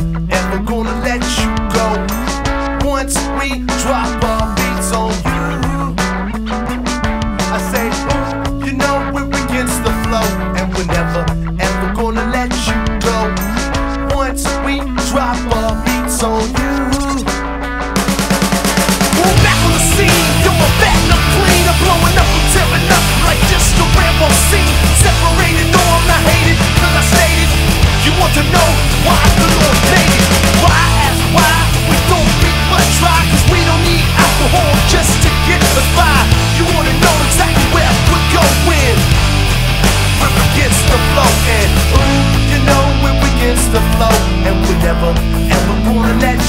never ever gonna let you go. Once we drop our beats on you, I say, ooh, you know we're against the flow, and we're never ever gonna let you go. Once we drop our beats on you. never ever wanna let you